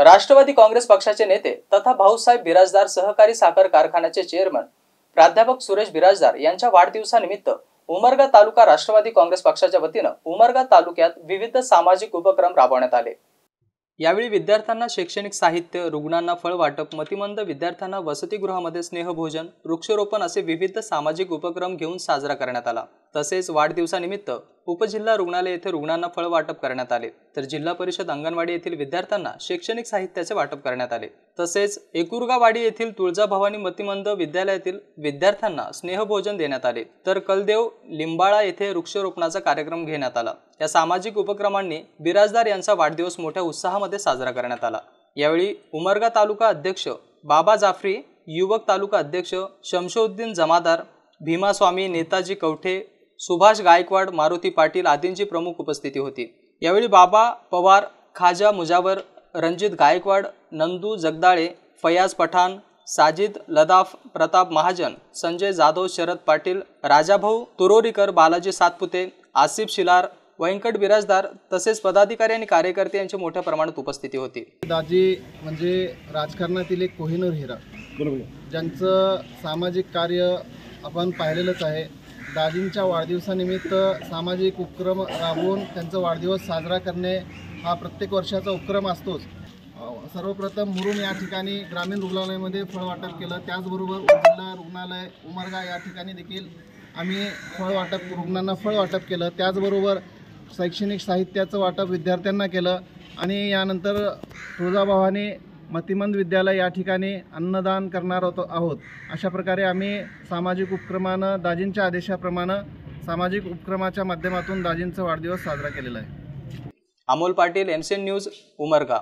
राष्ट्रवादी काँग्रेस पक्षाचे नेते तथा भाऊसाहेब बिराजदार सहकारी साखर कारखान्याचे चेअरमन प्राध्यापक सुरेश बिराजदार यांच्या वाढदिवसानिमित्त उमरगा तालुका राष्ट्रवादी काँग्रेस पक्षाच्या वतीनं उमरगा तालुक्यात विविध सामाजिक उपक्रम राबवण्यात आले. यावेळी विद्यार्थ्यांना शैक्षणिक साहित्य रुग्णांना फळ वाटप मतिमंद विद्यार्थ्यांना वसतिगृहामध्ये स्नेहभोजन वृक्षारोपण असे विविध सामाजिक उपक्रम घेऊन साजरा करण्यात आला. तसेच वाढदिवसानिमित्त उपजिल्हा रुग्णालय येथे रुग्णांना फळ वाटप करण्यात आले. तर जिल्हा परिषद अंगणवाडी येथील विद्यार्थ्यांना शैक्षणिक साहित्याचे वाटप करण्यात आले. तसेच एकुरगावाडी येथील तुळजाभवानी मतिमंद विद्यालयातील विद्यार्थ्यांना स्नेहभोजन देण्यात आले. तर कलदेव लिंबाळा येथे वृक्षारोपणाचा कार्यक्रम घेण्यात आला. या सामाजिक उपक्रमांनी बिराजदार यांचा वाढदिवस मोठ्या उत्साहामध्ये साजरा करण्यात आला. यावेळी उमरगा तालुका अध्यक्ष बाबा जाफरी युवक तालुका अध्यक्ष शमशोद्दीन जमादार भीमास्वामी नेताजी कवठे सुभाष गायकवाड मारुती पाटील आदींची प्रमुख उपस्थिती होती. यावेळी बाबा पवार खाजा मुजावर रणजित गायकवाड नंदू जगदाळे फयाज पठाण साजिद लदाफ प्रताप महाजन संजय जाधव शरद पाटील राजाभाऊ तुरोरीकर बालाजी सातपुते आसिफ शिलार व्यंकट बिराजदार तसेच पदाधिकारी आणि कार्यकर्ते यांची मोठ्या प्रमाणात उपस्थिती होती. दाजी म्हणजे राजकारणातील एक कोहिनूर हिरा ज्यांचं सामाजिक कार्य आपण पाहिलेलंच आहे. दाजींच्या वाढदिवसानिमित्त सामाजिक उपक्रम राबवून त्यांचा वाढदिवस साजरा करणे हा प्रत्येक वर्षाचा उपक्रम असतोच. सर्वप्रथम मुरुम या ठिकाणी ग्रामीण रुग्णालयामध्ये फळ वाटप केलं. त्याचबरोबर जिल्हा रुग्णालय उमरगा या ठिकाणी देखील आम्ही फळ वाटप रुग्णांना फळ वाटप केलं. त्याचबरोबर शैक्षणिक साहित्याचं वाटप विद्यार्थ्यांना केलं. आणि यानंतर तुळजाभावाने मतिमंद विद्यालय या ठिकाणी अन्नदान करणार होतो आहोत. अशा प्रकारे आम्ही सामाजिक उपक्रमानं दाजींच्या आदेशाप्रमाणे सामाजिक उपक्रमाच्या माध्यमातून दाजींचा वाढदिवस साजरा केलेला आहे. Amol Patil MCN news Umarga.